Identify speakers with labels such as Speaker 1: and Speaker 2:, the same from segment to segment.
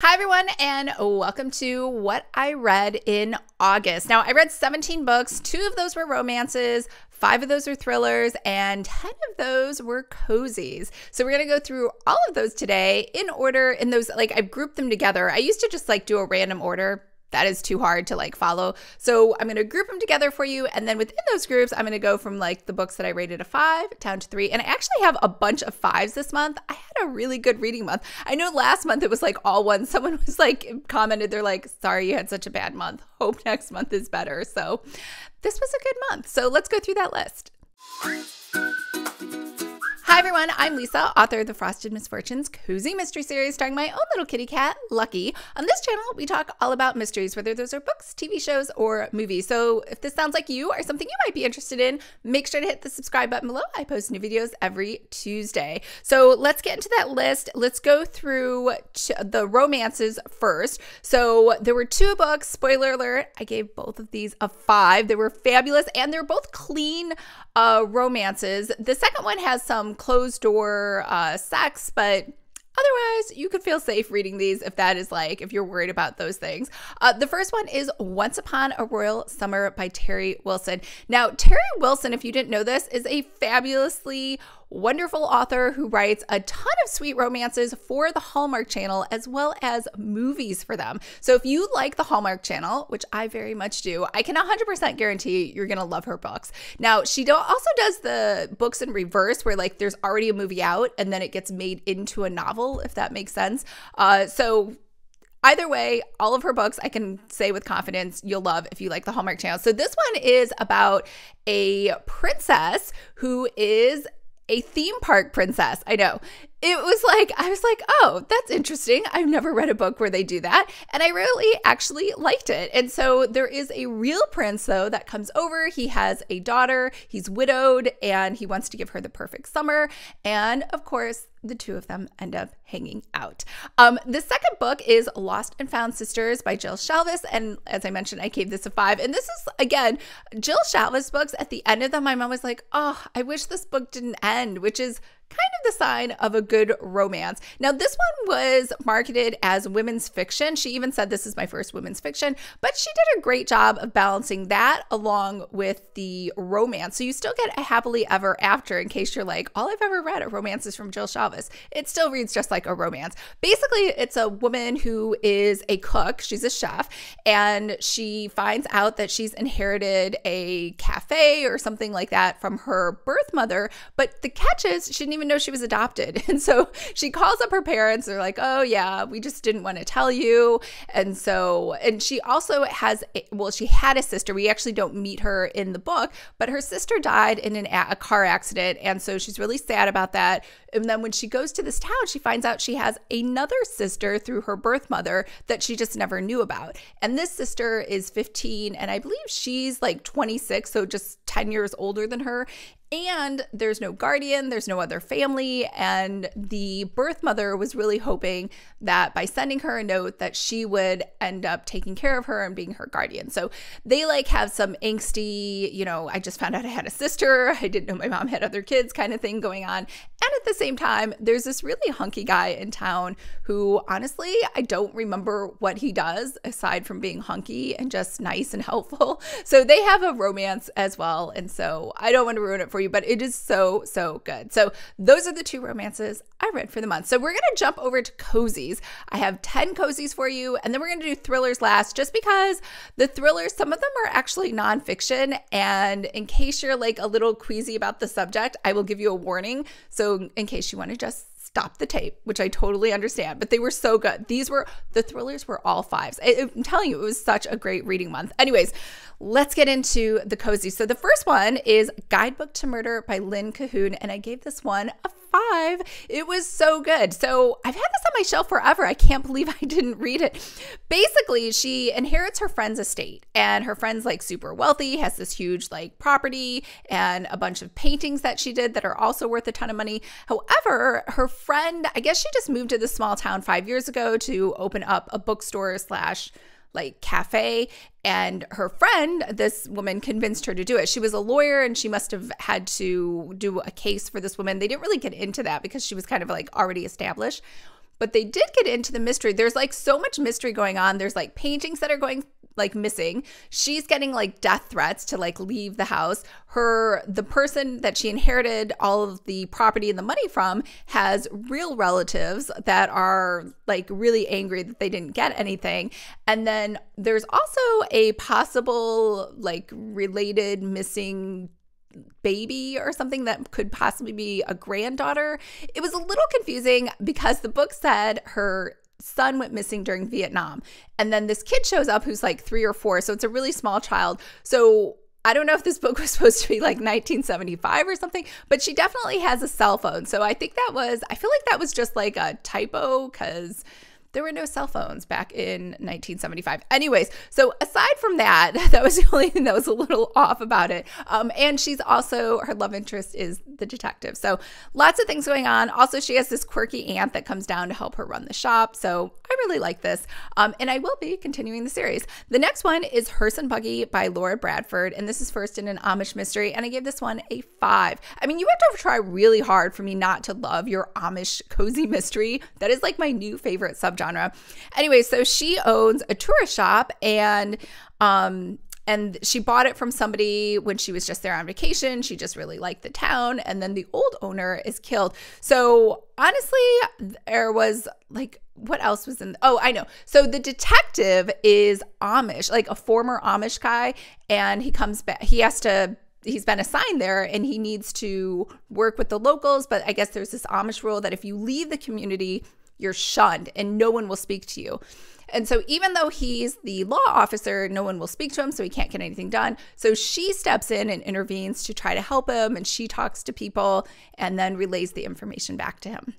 Speaker 1: Hi, everyone, and welcome to What I Read in August. Now, I read 17 books. Two of those were romances, five of those were thrillers, and 10 of those were cozies. So, we're going to go through all of those today in order, in those, like, I've grouped them together. I used to just like do a random order that is too hard to like follow. So I'm going to group them together for you. And then within those groups, I'm going to go from like the books that I rated a five down to three. And I actually have a bunch of fives this month. I had a really good reading month. I know last month it was like all one. Someone was like commented, they're like, sorry you had such a bad month. Hope next month is better. So this was a good month. So let's go through that list. Hi, everyone. I'm Lisa, author of the Frosted Misfortunes Cozy Mystery Series, starring my own little kitty cat, Lucky. On this channel, we talk all about mysteries, whether those are books, TV shows, or movies. So if this sounds like you or something you might be interested in, make sure to hit the subscribe button below. I post new videos every Tuesday. So let's get into that list. Let's go through the romances first. So there were two books. Spoiler alert, I gave both of these a five. They were fabulous and they're both clean uh, romances. The second one has some closed door uh, sex, but Otherwise, you could feel safe reading these if that is like, if you're worried about those things. Uh, the first one is Once Upon a Royal Summer by Teri Wilson. Now, Teri Wilson, if you didn't know this, is a fabulously wonderful author who writes a ton of sweet romances for the Hallmark Channel as well as movies for them. So if you like the Hallmark Channel, which I very much do, I can 100% guarantee you're going to love her books. Now, she also does the books in reverse where like there's already a movie out and then it gets made into a novel, if that makes sense. Uh, so Either way, all of her books I can say with confidence you'll love if you like the Hallmark Channel. So this one is about a princess who is a theme park princess. I know it was like I was like, "Oh, that's interesting. I've never read a book where they do that." And I really actually liked it. And so there is a real prince though that comes over. He has a daughter, he's widowed, and he wants to give her the perfect summer. And of course, the two of them end up hanging out. Um, the second book is Lost and Found Sisters by Jill Shalvis. And as I mentioned, I gave this a five. And this is, again, Jill Shalvis books. At the end of them, my mom was like, oh, I wish this book didn't end, which is kind of the sign of a good romance. Now, this one was marketed as women's fiction. She even said this is my first women's fiction, but she did a great job of balancing that along with the romance. So you still get a happily ever after in case you're like, all I've ever read are romances from Jill Shalvis. It still reads just like a romance. Basically, it's a woman who is a cook, she's a chef, and she finds out that she's inherited a cafe or something like that from her birth mother. But the catch is she didn't even know she was adopted. And so she calls up her parents. They're like, oh, yeah, we just didn't want to tell you. And so, and she also has, well, she had a sister. We actually don't meet her in the book, but her sister died in an, a car accident. And so she's really sad about that. And then when she goes to this town, she finds out she has another sister through her birth mother that she just never knew about. And this sister is 15, and I believe she's like 26, so just 10 years older than her and there's no guardian, there's no other family. And the birth mother was really hoping that by sending her a note that she would end up taking care of her and being her guardian. So they like have some angsty, you know, I just found out I had a sister, I didn't know my mom had other kids kind of thing going on. And at the same time, there's this really hunky guy in town who honestly, I don't remember what he does aside from being hunky and just nice and helpful. So they have a romance as well. And so I don't want to ruin it for for you, but it is so, so good. So those are the two romances I read for the month. So we're going to jump over to cozies. I have 10 cozies for you, and then we're going to do thrillers last, just because the thrillers, some of them are actually nonfiction. And in case you're like a little queasy about the subject, I will give you a warning. So in case you want to just stop the tape, which I totally understand, but they were so good. These were the thrillers were all fives. I, I'm telling you, it was such a great reading month. Anyways, let's get into the cozy. So the first one is Guidebook to Murder by Lynn Cahoon, and I gave this one a five. It was so good. So I've had this on my shelf forever. I can't believe I didn't read it. Basically, she inherits her friend's estate, and her friend's like super wealthy, has this huge like property and a bunch of paintings that she did that are also worth a ton of money. However, her friend, I guess she just moved to this small town five years ago to open up a bookstore slash like cafe and her friend this woman convinced her to do it. She was a lawyer and she must have had to do a case for this woman. They didn't really get into that because she was kind of like already established but they did get into the mystery. There's like so much mystery going on. There's like paintings that are going like missing. She's getting like death threats to like leave the house. Her the person that she inherited all of the property and the money from has real relatives that are like really angry that they didn't get anything. And then there's also a possible like related missing baby or something that could possibly be a granddaughter. It was a little confusing because the book said her son went missing during Vietnam. And then this kid shows up who's like three or four. So it's a really small child. So I don't know if this book was supposed to be like 1975 or something, but she definitely has a cell phone. So I think that was, I feel like that was just like a typo because there were no cell phones back in 1975. Anyways, so aside from that, that was the only thing that was a little off about it. Um, and she's also, her love interest is the detective. So lots of things going on. Also, she has this quirky aunt that comes down to help her run the shop. So I really like this. Um, and I will be continuing the series. The next one is Hearse and Buggy by Laura Bradford. And this is first in an Amish mystery. And I gave this one a five. I mean, you have to try really hard for me not to love your Amish cozy mystery. That is like my new favorite subject genre. Anyway, so she owns a tourist shop and um and she bought it from somebody when she was just there on vacation. She just really liked the town. And then the old owner is killed. So honestly, there was like, what else was in? Oh, I know. So the detective is Amish, like a former Amish guy. And he comes back, he has to he's been assigned there and he needs to work with the locals but i guess there's this amish rule that if you leave the community you're shunned and no one will speak to you. And so, even though he's the law officer, no one will speak to him, so he can't get anything done. So, she steps in and intervenes to try to help him, and she talks to people and then relays the information back to him.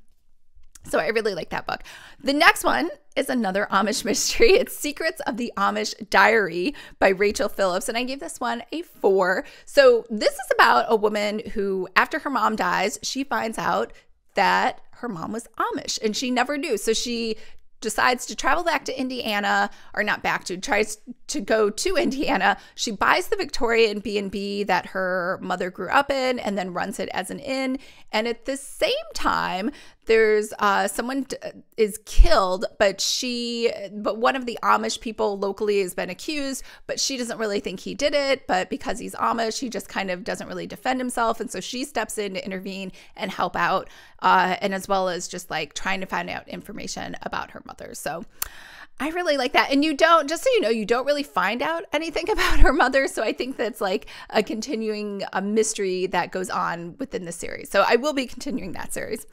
Speaker 1: So, I really like that book. The next one is another Amish mystery. It's Secrets of the Amish Diary by Rachel Phillips, and I gave this one a four. So, this is about a woman who, after her mom dies, she finds out that her mom was Amish and she never knew. So she decides to travel back to Indiana or not back to tries to go to Indiana. She buys the Victorian B&B that her mother grew up in and then runs it as an inn. And at the same time, there's uh, someone is killed, but she, but one of the Amish people locally has been accused, but she doesn't really think he did it. But because he's Amish, he just kind of doesn't really defend himself, and so she steps in to intervene and help out, uh, and as well as just like trying to find out information about her mother. So. I really like that. And you don't, just so you know, you don't really find out anything about her mother. So I think that's like a continuing a mystery that goes on within the series. So I will be continuing that series.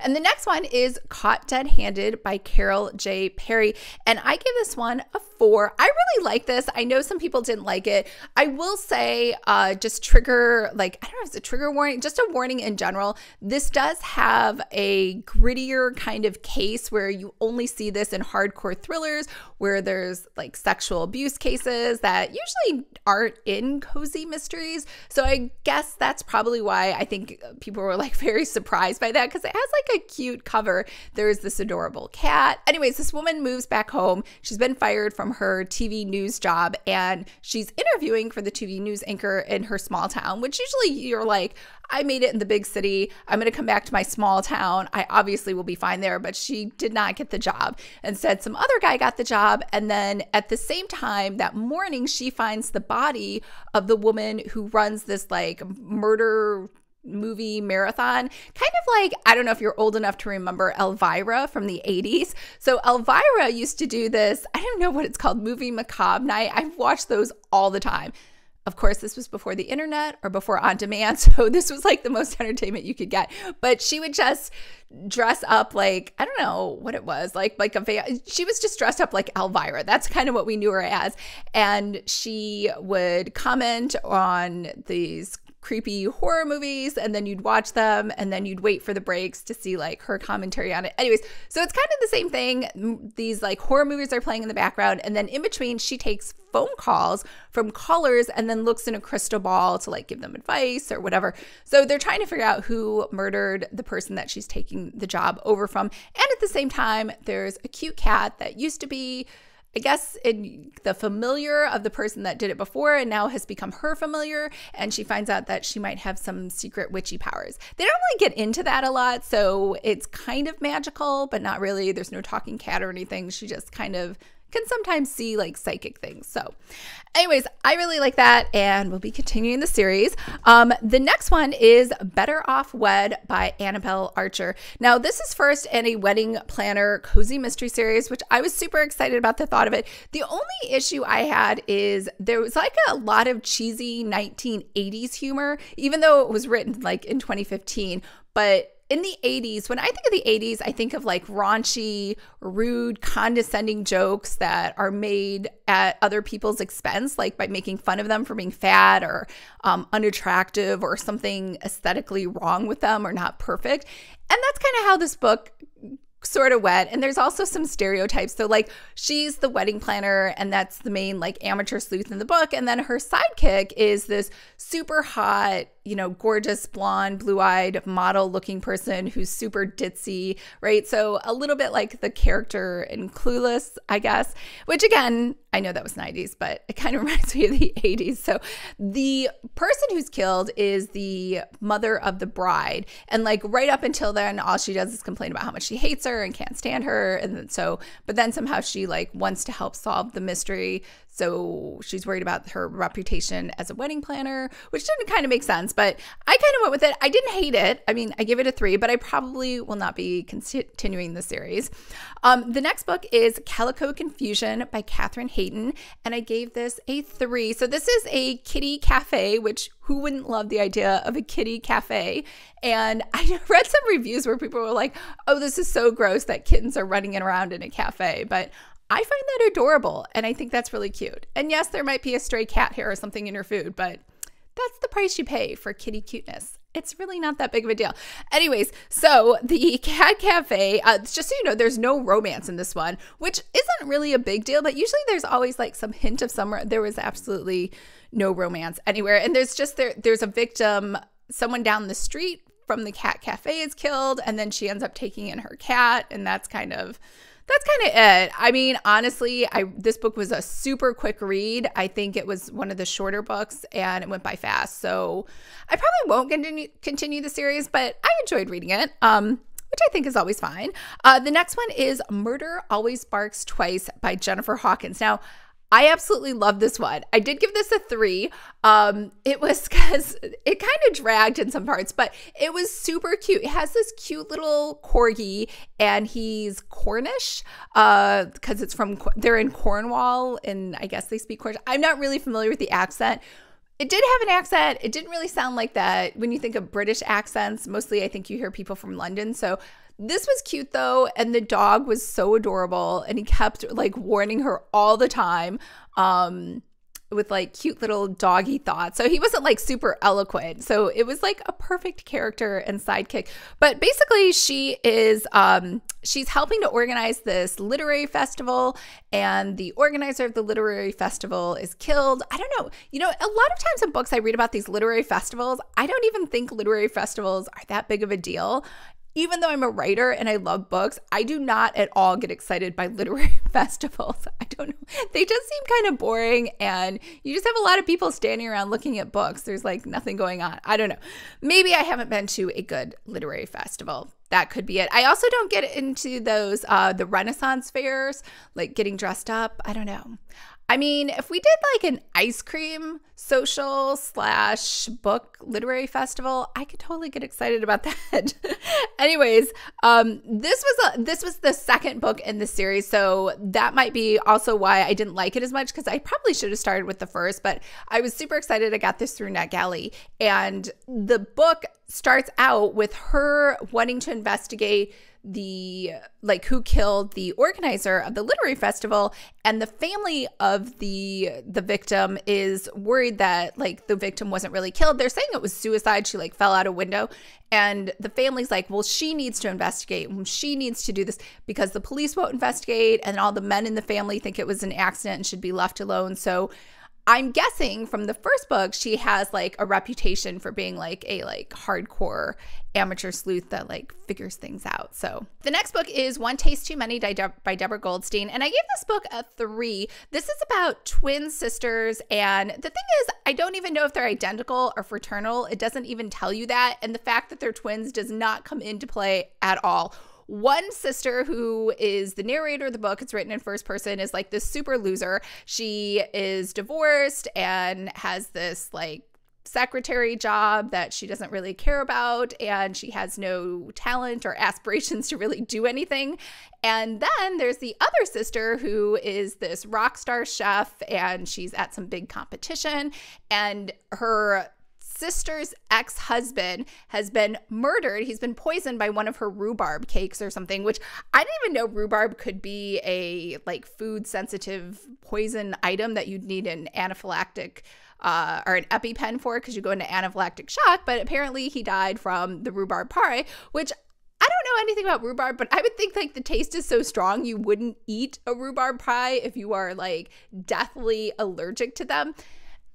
Speaker 1: And the next one is Caught Dead Handed by Carol J. Perry. And I give this one a four. I really like this. I know some people didn't like it. I will say, uh, just trigger, like, I don't know if it's a trigger warning, just a warning in general. This does have a grittier kind of case where you only see this in hardcore thrillers where there's like sexual abuse cases that usually aren't in cozy mysteries. So I guess that's probably why I think people were like very surprised by that because it has like a cute cover. There's this adorable cat. Anyways, this woman moves back home. She's been fired from her TV news job and she's interviewing for the TV news anchor in her small town, which usually you're like, I made it in the big city. I'm going to come back to my small town. I obviously will be fine there. But she did not get the job. Instead, some other guy got the job. And then at the same time, that morning, she finds the body of the woman who runs this like murder movie marathon. Kind of like, I don't know if you're old enough to remember Elvira from the 80s. So, Elvira used to do this, I don't know what it's called, movie macabre night. I've watched those all the time. Of course, this was before the internet or before on demand. So this was like the most entertainment you could get. But she would just dress up like, I don't know what it was, like like a she was just dressed up like Elvira. That's kind of what we knew her as. And she would comment on these creepy horror movies and then you'd watch them and then you'd wait for the breaks to see like her commentary on it. Anyways, so it's kind of the same thing. These like horror movies are playing in the background and then in between she takes phone calls from callers and then looks in a crystal ball to like give them advice or whatever. So they're trying to figure out who murdered the person that she's taking the job over from. And at the same time, there's a cute cat that used to be I guess in the familiar of the person that did it before and now has become her familiar. And she finds out that she might have some secret witchy powers. They don't really get into that a lot. So it's kind of magical, but not really. There's no talking cat or anything. She just kind of can sometimes see like psychic things. So, anyways, I really like that, and we'll be continuing the series. Um, the next one is Better Off Wed by Annabelle Archer. Now, this is first in a wedding planner cozy mystery series, which I was super excited about the thought of it. The only issue I had is there was like a lot of cheesy 1980s humor, even though it was written like in 2015, but in the 80s, when I think of the 80s, I think of like raunchy, rude, condescending jokes that are made at other people's expense, like by making fun of them for being fat or um, unattractive or something aesthetically wrong with them or not perfect. And that's kind of how this book sort of wet. And there's also some stereotypes. So, like, she's the wedding planner, and that's the main, like, amateur sleuth in the book. And then her sidekick is this super hot, you know, gorgeous blonde, blue eyed model looking person who's super ditzy, right? So a little bit like the character in Clueless, I guess, which again, I know that was 90s, but it kind of reminds me of the 80s. So the person who's killed is the mother of the bride. And like right up until then, all she does is complain about how much she hates her and can't stand her. And so, but then somehow she like wants to help solve the mystery. So she's worried about her reputation as a wedding planner, which didn't kind of make sense, but I kind of went with it. I didn't hate it. I mean, I give it a three, but I probably will not be continuing the series. Um, the next book is Calico Confusion by Catherine Hayden, and I gave this a three. So this is a kitty cafe, which who wouldn't love the idea of a kitty cafe? And I read some reviews where people were like, oh, this is so gross that kittens are running around in a cafe. But I find that adorable and I think that's really cute. And yes, there might be a stray cat hair or something in your food, but that's the price you pay for kitty cuteness. It's really not that big of a deal. Anyways, so the Cat Cafe, uh, just so you know, there's no romance in this one, which isn't really a big deal, but usually there's always like some hint of somewhere. There was absolutely no romance anywhere. And there's just there, there's a victim, someone down the street from the Cat Cafe is killed, and then she ends up taking in her cat, and that's kind of that's kind of it. I mean, honestly, I this book was a super quick read. I think it was one of the shorter books and it went by fast. So I probably won't continue continue the series, but I enjoyed reading it. Um which I think is always fine. Uh, the next one is Murder Always Barks Twice by Jennifer Hawkins. Now, I absolutely love this one. I did give this a three. Um, it was because it kind of dragged in some parts, but it was super cute. It has this cute little corgi, and he's Cornish because uh, it's from they're in Cornwall, and I guess they speak Cornish. I'm not really familiar with the accent. It did have an accent. It didn't really sound like that when you think of British accents. Mostly, I think you hear people from London. So this was cute though, and the dog was so adorable, and he kept like warning her all the time. Um, with like cute little doggy thoughts. So he wasn't like super eloquent. So it was like a perfect character and sidekick. But basically she is um she's helping to organize this literary festival and the organizer of the literary festival is killed. I don't know. You know, a lot of times in books I read about these literary festivals, I don't even think literary festivals are that big of a deal even though I'm a writer and I love books, I do not at all get excited by literary festivals. I don't know. They just seem kind of boring and you just have a lot of people standing around looking at books. There's like nothing going on. I don't know. Maybe I haven't been to a good literary festival. That could be it. I also don't get into those uh the Renaissance fairs, like getting dressed up. I don't know. I mean, if we did like an ice cream social slash book literary festival, I could totally get excited about that. Anyways, um, this was a this was the second book in the series, so that might be also why I didn't like it as much because I probably should have started with the first. But I was super excited. I got this through NetGalley, and the book starts out with her wanting to investigate the like who killed the organizer of the literary festival and the family of the the victim is worried that like the victim wasn't really killed. They're saying it was suicide. She like fell out a window. And the family's like well she needs to investigate. She needs to do this because the police won't investigate and all the men in the family think it was an accident and should be left alone. So I'm guessing from the first book, she has like a reputation for being like a like hardcore amateur sleuth that like figures things out. So the next book is One Taste Too Many by, Deborah Goldstein. And I gave this book a three. This is about twin sisters. And the thing is, I don't even know if they're identical or fraternal. It doesn't even tell you that. And the fact that they're twins does not come into play at all one sister who is the narrator of the book, it's written in first person, is like this super loser. She is divorced and has this like secretary job that she doesn't really care about and she has no talent or aspirations to really do anything. And then there's the other sister who is this rock star chef and she's at some big competition and her sister's ex husband has been murdered. He's been poisoned by one of her rhubarb cakes or something, which I didn't even know rhubarb could be a like food sensitive poison item that you'd need an anaphylactic. Uh, or an EpiPen for because you go into anaphylactic shock, but apparently he died from the rhubarb pie, which I don't know anything about rhubarb, but I would think like the taste is so strong you wouldn't eat a rhubarb pie if you are like deathly allergic to them.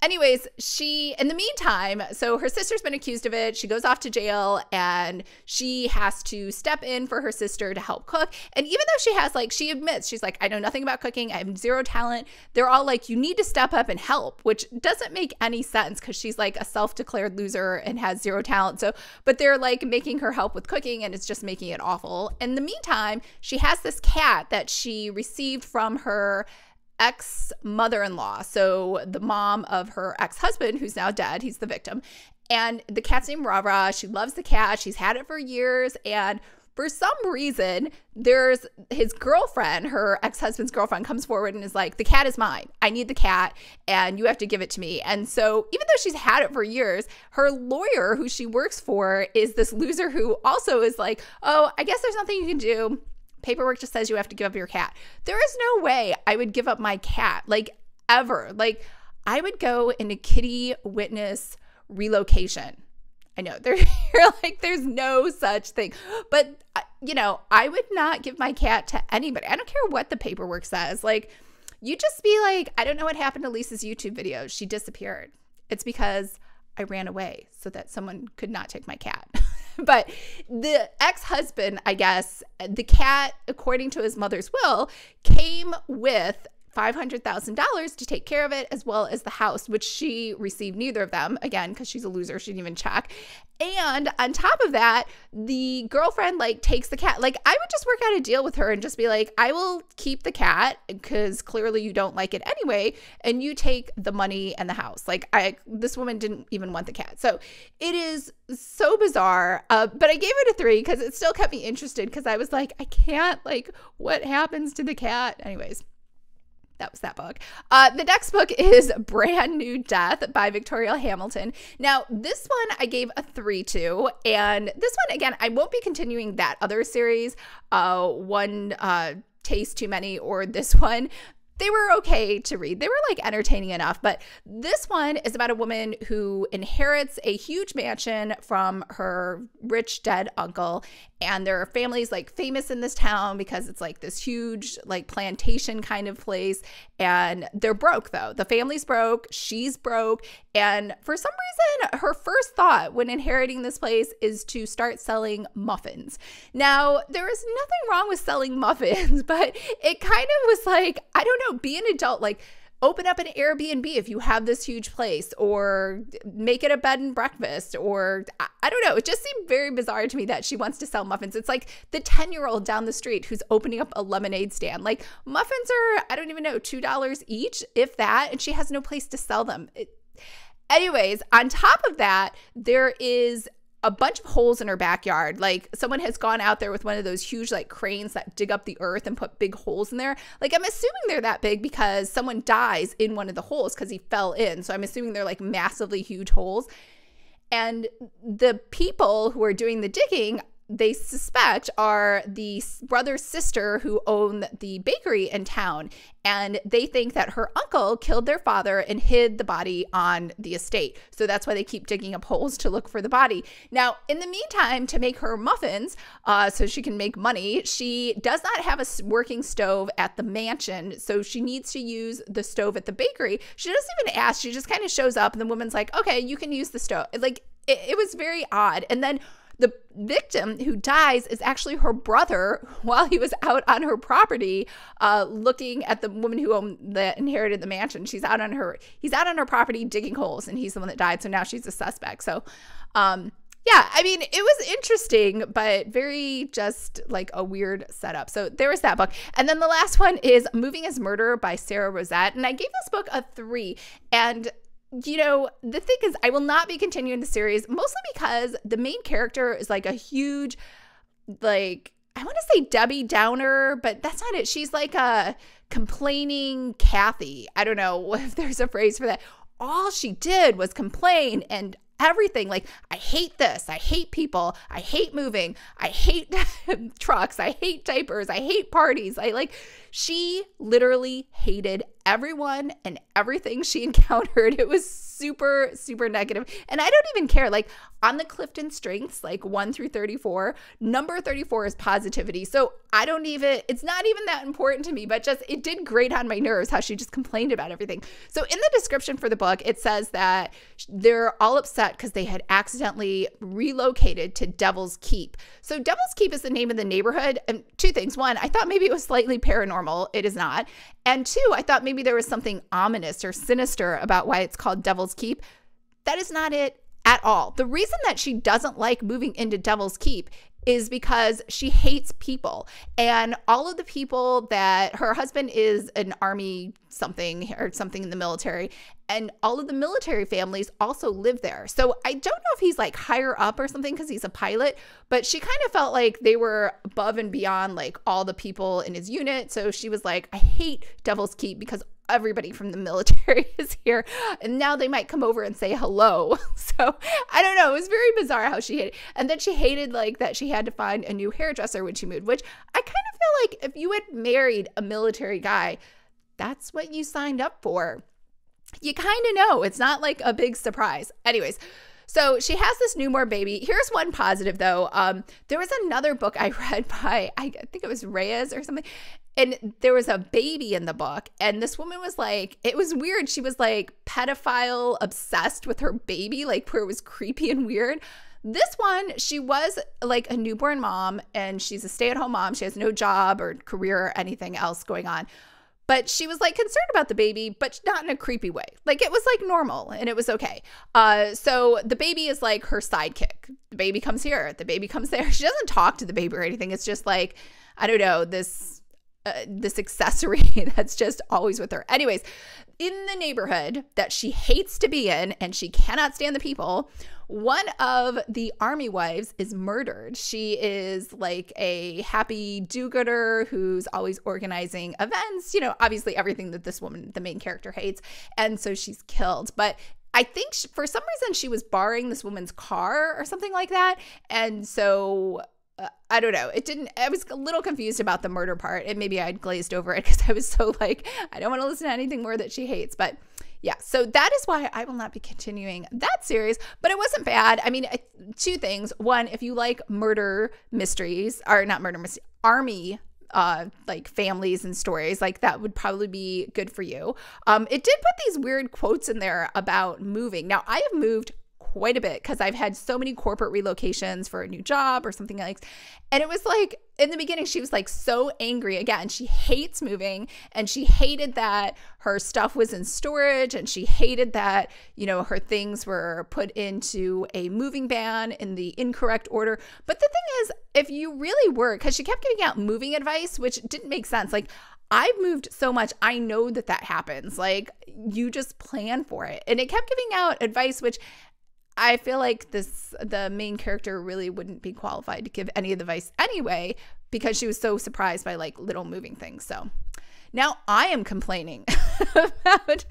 Speaker 1: Anyways, she, in the meantime, so her sister's been accused of it. She goes off to jail and she has to step in for her sister to help cook. And even though she has, like, she admits, she's like, I know nothing about cooking. I have zero talent. They're all like, you need to step up and help, which doesn't make any sense because she's like a self declared loser and has zero talent. So, but they're like making her help with cooking and it's just making it awful. In the meantime, she has this cat that she received from her ex mother in law. So the mom of her ex husband, who's now dead, he's the victim. And the cat's named Rara. She loves the cat. She's had it for years. And for some reason, there's his girlfriend, her ex husband's girlfriend, comes forward and is like, The cat is mine. I need the cat and you have to give it to me. And so, even though she's had it for years, her lawyer, who she works for, is this loser who also is like, Oh, I guess there's nothing you can do paperwork just says you have to give up your cat. There is no way I would give up my cat, like ever. Like I would go into kitty witness relocation. I know they're like there's no such thing, but uh, you know I would not give my cat to anybody. I don't care what the paperwork says. Like you just be like, I don't know what happened to Lisa's YouTube videos. She disappeared. It's because I ran away so that someone could not take my cat. but the ex husband, I guess, the cat, according to his mother's will, came with $500,000 to take care of it, as well as the house, which she received neither of them, again, because she's a loser. She didn't even check. And on top of that, the girlfriend like takes the cat. Like, I would just work out a deal with her and just be like, I will keep the cat because clearly you don't like it anyway. And you take the money and the house. Like, I, this woman didn't even want the cat. So it is so bizarre. Uh, but I gave it a three because it still kept me interested because I was like, I can't, like, what happens to the cat? Anyways that was that book. Uh, the next book is Brand New Death by Victoria Hamilton. Now, this one I gave a three to, and this one again, I won't be continuing that other series. Uh, one uh, taste too many, or this one they were okay to read. They were like entertaining enough. But this one is about a woman who inherits a huge mansion from her rich dead uncle. And there are families like famous in this town because it's like this huge, like plantation kind of place. And they're broke though. The family's broke, she's broke. And for some reason, her first thought when inheriting this place is to start selling muffins. Now, there is nothing wrong with selling muffins, but it kind of was like, I don't know, be an adult. Like, open up an Airbnb if you have this huge place, or make it a bed and breakfast, or I, don't know. It just seemed very bizarre to me that she wants to sell muffins. It's like the 10 year old down the street who's opening up a lemonade stand. Like, muffins are, I don't even know, $2 each, if that, and she has no place to sell them. It, anyways, on top of that, there is a bunch of holes in her backyard. Like someone has gone out there with one of those huge like cranes that dig up the earth and put big holes in there. Like I'm assuming they're that big because someone dies in one of the holes because he fell in. So I'm assuming they're like massively huge holes. And the people who are doing the digging they suspect are the brother sister who own the bakery in town. And they think that her uncle killed their father and hid the body on the estate. So that's why they keep digging up holes to look for the body. Now in the meantime to make her muffins uh, so she can make money she does not have a working stove at the mansion. So she needs to use the stove at the bakery. She doesn't even ask. She just kind of shows up and the woman's like okay you can use the stove like it, it was very odd. And then the victim who dies is actually her brother while he was out on her property uh, looking at the woman who owned the inherited the mansion she's out on her he's out on her property digging holes and he's the one that died so now she's a suspect so um yeah, I mean, it was interesting, but very just like a weird setup. So there was that book. And then the last one is Moving is Murder by Sara Rosett. And I gave this book a three. And you know, the thing is, I will not be continuing the series mostly because the main character is like a huge, like, I want to say Debbie Downer, but that's not it. She's like a complaining Kathy. I don't know if there's a phrase for that. All she did was complain and everything. Like, I hate this. I hate people. I hate moving. I hate trucks. I hate diapers. I hate parties. I like, she literally hated everyone and everything she encountered. It was super, super negative. And I don't even care. Like on the Clifton strengths, like 1 through 34, number 34 is positivity. So I don't even, it's not even that important to me, but just it did grate on my nerves how she just complained about everything. So in the description for the book, it says that they're all upset because they had accidentally relocated to Devil's Keep. So Devil's Keep is the name of the neighborhood. And two things. One, I thought maybe it was slightly paranormal. It is not. And two, I thought maybe there was something ominous or sinister about why it's called Devil's Keep. That is not it at all. The reason that she doesn't like moving into Devil's Keep is because she hates people. And all of the people that her husband is an army something or something in the military, and all of the military families also live there. So I don't know if he's like higher up or something because he's a pilot, but she kind of felt like they were above and beyond like all the people in his unit. So she was like, I hate Devil's Keep because everybody from the military is here and now they might come over and say hello. So i don't know it was very bizarre how she hated and then she hated like that she had to find a new hairdresser when she moved which i kind of feel like if you had married a military guy that's what you signed up for. You kind of know it's not like a big surprise. Anyways so she has this newborn baby. Here's one positive though. Um, there was another book I read by I think it was Reyes or something, and there was a baby in the book and this woman was like it was weird she was like pedophile obsessed with her baby like where it was creepy and weird this one she was like a newborn mom and she's a stay-at-home mom she has no job or career or anything else going on but she was like concerned about the baby, but not in a creepy way. Like it was like normal and it was okay. Uh, so the baby is like her sidekick. The baby comes here, the baby comes there. She doesn't talk to the baby or anything. It's just like, I don't know, this uh, this accessory that's just always with her. Anyways, in the neighborhood that she hates to be in and she cannot stand the people, one of the army wives is murdered. She is like a happy do gooder who's always organizing events, you know, obviously everything that this woman, the main character, hates. And so she's killed. But I think she, for some reason she was borrowing this woman's car or something like that. And so uh, I don't know. It didn't, I was a little confused about the murder part. And maybe I'd glazed over it because I was so like, I don't want to listen to anything more that she hates. But yeah, so that is why I will not be continuing that series, but it wasn't bad. I mean, two things. One, if you like murder mysteries, or not murder mysteries, army uh like families and stories like that would probably be good for you um it did put these weird quotes in there about moving now i have moved quite a bit because I've had so many corporate relocations for a new job or something like and it was like in the beginning she was like so angry again she hates moving and she hated that her stuff was in storage and she hated that you know her things were put into a moving ban in the incorrect order but the thing is if you really were because she kept giving out moving advice which didn't make sense like I've moved so much. I know that that happens. Like, you just plan for it. And it kept giving out advice, which I feel like this the main character really wouldn't be qualified to give any advice anyway because she was so surprised by like little moving things. So now I am complaining about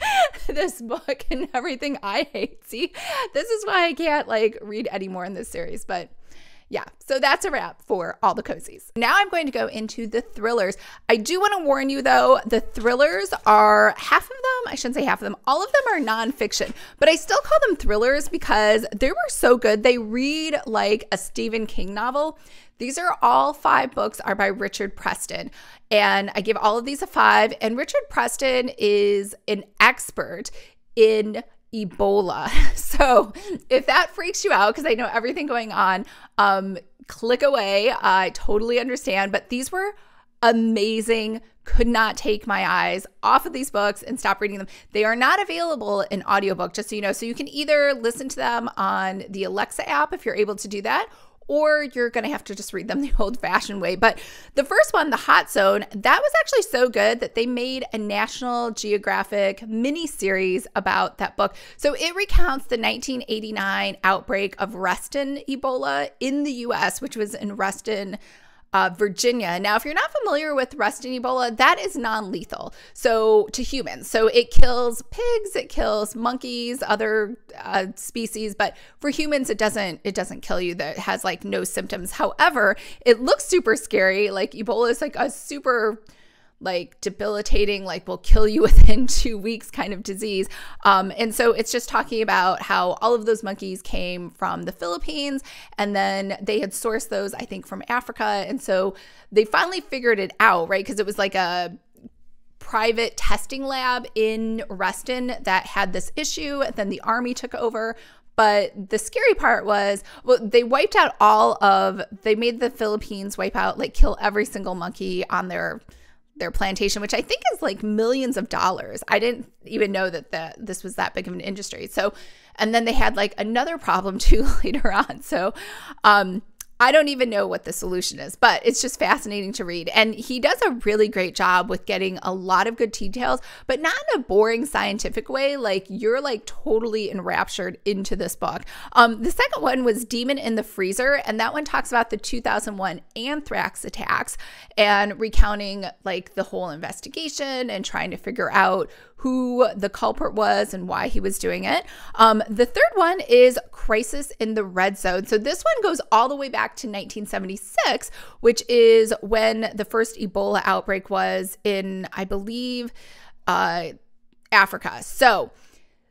Speaker 1: this book and everything I hate. See, this is why I can't like read any more in this series. But yeah, so that's a wrap for all the cozies. Now I'm going to go into the thrillers. I do want to warn you though, the thrillers are half of them, I shouldn't say half of them, all of them are nonfiction, but I still call them thrillers because they were so good. They read like a Stephen King novel. These are all five books are by Richard Preston. And I give all of these a five. And Richard Preston is an expert in Ebola. So if that freaks you out, because I know everything going on, um, click away. I totally understand. But these were amazing. Could not take my eyes off of these books and stop reading them. They are not available in audiobook, just so you know. So you can either listen to them on the Alexa app if you're able to do that, or you're going to have to just read them the old fashioned way. But the first one, The Hot Zone, that was actually so good that they made a National Geographic mini series about that book. So it recounts the 1989 outbreak of Reston Ebola in the US, which was in Reston uh, Virginia. Now, if you're not familiar with Reston Ebola, that is non lethal. So, to humans. So, it kills pigs, it kills monkeys, other uh, species, but for humans, it doesn't, it doesn't kill you. That has like no symptoms. However, it looks super scary. Like Ebola is like a super like debilitating, like will kill you within two weeks kind of disease. Um, and so it's just talking about how all of those monkeys came from the Philippines and then they had sourced those, I think, from Africa. And so they finally figured it out, right? Because it was like a private testing lab in Reston that had this issue. And then the army took over. But the scary part was, well, they wiped out all of, they made the Philippines wipe out, like kill every single monkey on their their plantation, which I think is like millions of dollars. I didn't even know that the, this was that big of an industry. So, and then they had like another problem too later on. So, um, I don't even know what the solution is, but it's just fascinating to read. And he does a really great job with getting a lot of good details, but not in a boring scientific way. Like you're like totally enraptured into this book. Um, the second one was Demon in the Freezer, and that one talks about the 2001 anthrax attacks and recounting like the whole investigation and trying to figure out who the culprit was and why he was doing it. Um, the third one is Crisis in the Red Zone. So this one goes all the way back to 1976, which is when the first Ebola outbreak was in, I believe, uh, Africa. So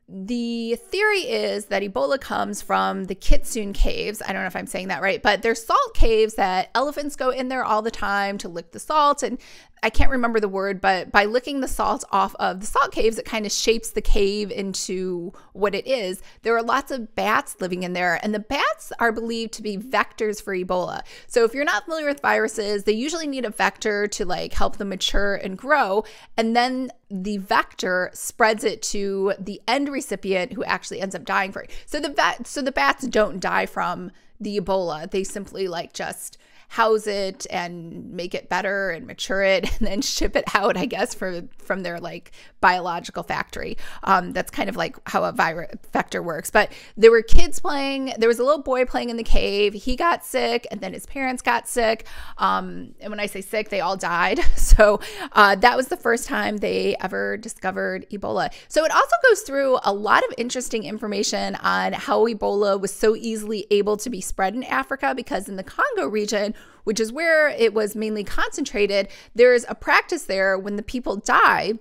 Speaker 1: the theory is that Ebola comes from the Kitsune caves. I don't know if I'm saying that right, but they're salt caves that elephants go in there all the time to lick the salt. And I can't remember the word, but by licking the salt off of the salt caves, it kind of shapes the cave into what it is. There are lots of bats living in there, and the bats are believed to be vectors for Ebola. So if you're not familiar with viruses, they usually need a vector to like help them mature and grow, and then the vector spreads it to the end recipient who actually ends up dying for it. So the vet, so the bats don't die from the Ebola. They simply like just house it and make it better and mature it and then ship it out, I guess, for, from their like biological factory. Um, that's kind of like how a virus vector works. But there were kids playing. There was a little boy playing in the cave. He got sick, and then his parents got sick. Um, and when I say sick, they all died. So uh, that was the first time they ever discovered Ebola. So it also goes through a lot of interesting information on how Ebola was so easily able to be spread in Africa because in the Congo region, which is where it was mainly concentrated, there is a practice there when the people die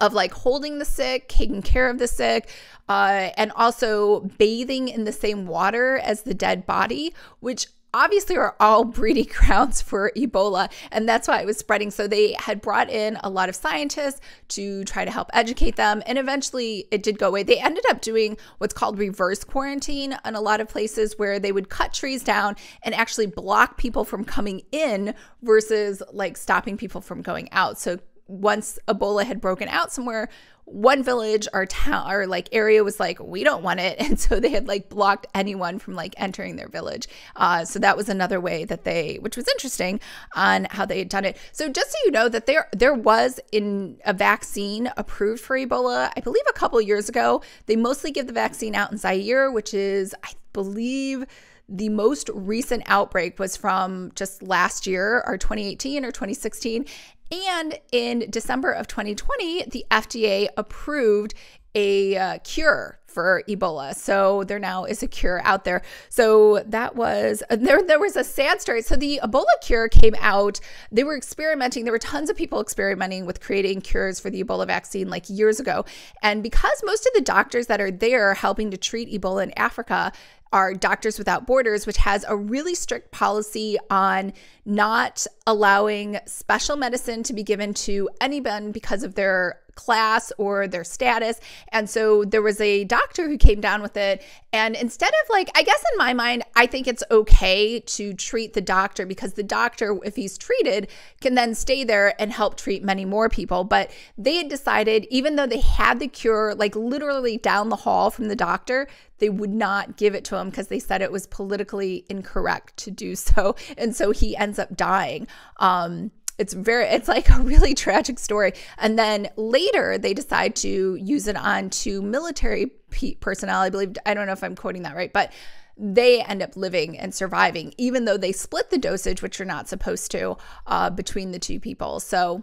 Speaker 1: of like holding the sick, taking care of the sick, uh, and also bathing in the same water as the dead body, which obviously are all breeding grounds for Ebola, and that's why it was spreading. So they had brought in a lot of scientists to try to help educate them, and eventually it did go away. They ended up doing what's called reverse quarantine in a lot of places where they would cut trees down and actually block people from coming in versus like stopping people from going out. So once Ebola had broken out somewhere, one village or town or like area was like, we don't want it. And so they had like blocked anyone from like entering their village. Uh, so that was another way that they, which was interesting on how they had done it. So just so you know that there, there was in a vaccine approved for Ebola, I believe a couple years ago. They mostly give the vaccine out in Zaire, which is, I believe, the most recent outbreak was from just last year or 2018 or 2016 and in December of 2020, the FDA approved a uh, cure for Ebola. So there now is a cure out there. So that was there. There was a sad story. So the Ebola cure came out. They were experimenting. There were tons of people experimenting with creating cures for the Ebola vaccine like years ago. And because most of the doctors that are there helping to treat Ebola in Africa are Doctors Without Borders, which has a really strict policy on not allowing special medicine to be given to anyone because of their class or their status. And so there was a doctor who came down with it. And instead of like, I guess in my mind, I think it's okay to treat the doctor because the doctor, if he's treated, can then stay there and help treat many more people. But they had decided, even though they had the cure, like literally down the hall from the doctor, they would not give it to him because they said it was politically incorrect to do so. And so he ends up dying. Um, it's very it's like a really tragic story. And then later they decide to use it on to military personnel. I believe i don't know if i'm quoting that right but they end up living and surviving even though they split the dosage which you're not supposed to uh, between the two people. So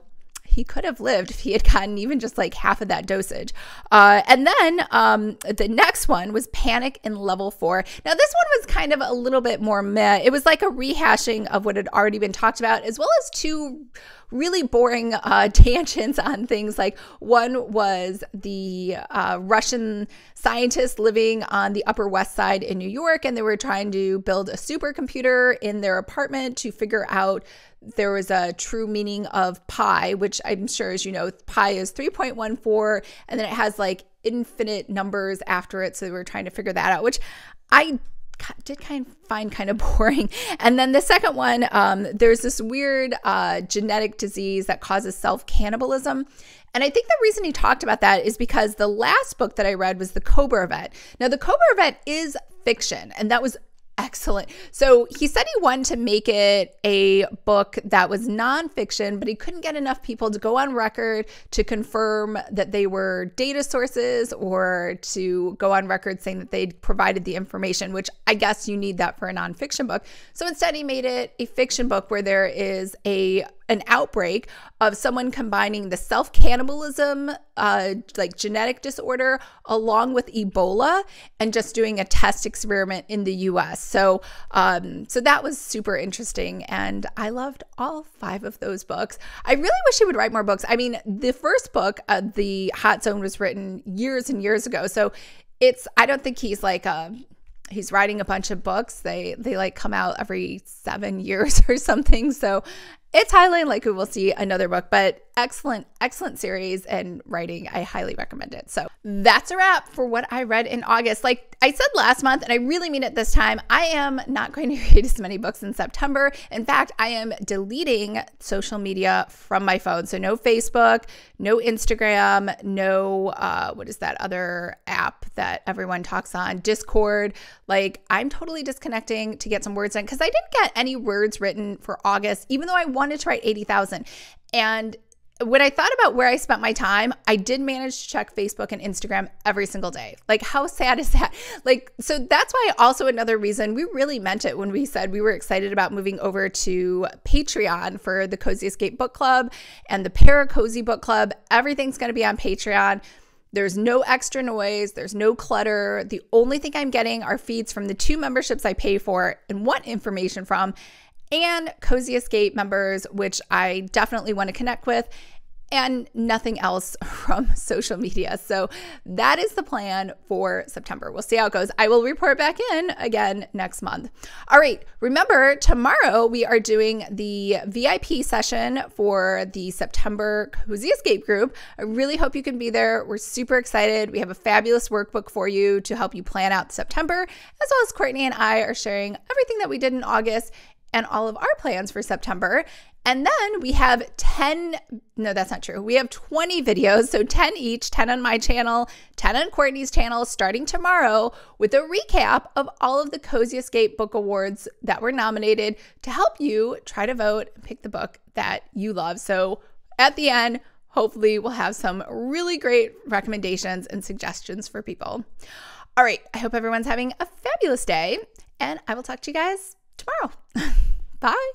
Speaker 1: he could have lived if he had gotten even just like half of that dosage. Uh, and then um, the next one was Panic in Level 4. Now, this one was kind of a little bit more meh. It was like a rehashing of what had already been talked about, as well as two really boring uh, tangents on things. Like one was the uh, Russian scientists living on the Upper West Side in New York, and they were trying to build a supercomputer in their apartment to figure out there was a true meaning of pi, which I'm sure, as you know, pi is 3.14, and then it has like infinite numbers after it. So we were trying to figure that out, which I did kind of find kind of boring. And then the second one, um, there's this weird uh, genetic disease that causes self cannibalism. And I think the reason he talked about that is because the last book that I read was The Cobra Event. Now, The Cobra Event is fiction, and that was Excellent. So he said he wanted to make it a book that was nonfiction, but he couldn't get enough people to go on record to confirm that they were data sources or to go on record saying that they'd provided the information, which I guess you need that for a nonfiction book. So instead, he made it a fiction book where there is a an outbreak of someone combining the self cannibalism, uh, like genetic disorder, along with Ebola, and just doing a test experiment in the U.S. So, um, so that was super interesting, and I loved all five of those books. I really wish he would write more books. I mean, the first book, uh, the Hot Zone, was written years and years ago, so it's. I don't think he's like a he's writing a bunch of books. They they like come out every 7 years or something. So it's highly likely we'll see another book, but excellent, excellent series and writing. I highly recommend it. So that's a wrap for what I read in August. Like I said last month, and I really mean it this time, I am not going to read as many books in September. In fact, I am deleting social media from my phone. So no Facebook, no Instagram, no, uh, what is that other app that everyone talks on? Discord. Like I'm totally disconnecting to get some words in because I didn't get any words written for August, even though I wanted to write 80,000. And when I thought about where I spent my time, I did manage to check Facebook and Instagram every single day. Like, how sad is that? Like, so that's why also another reason we really meant it when we said we were excited about moving over to Patreon for the Cozy Escape Book Club and the Para Cozy Book Club. Everything's going to be on Patreon. There's no extra noise, there's no clutter. The only thing I'm getting are feeds from the two memberships I pay for and want information from and Cozy Escape members, which I definitely want to connect with, and nothing else from social media. So that is the plan for September. We'll see how it goes. I will report back in again next month. All right. Remember, tomorrow we are doing the VIP session for the September Cozy Escape group. I really hope you can be there. We're super excited. We have a fabulous workbook for you to help you plan out September, as well as Courtney and I are sharing everything that we did in August and all of our plans for September. And then we have 10, no, that's not true. We have 20 videos, so 10 each, 10 on my channel, 10 on Courtney's channel, starting tomorrow with a recap of all of the Cozy Escape Book Awards that were nominated to help you try to vote and pick the book that you love. So at the end, hopefully, we'll have some really great recommendations and suggestions for people. All right, I hope everyone's having a fabulous day, and I will talk to you guys tomorrow. Bye.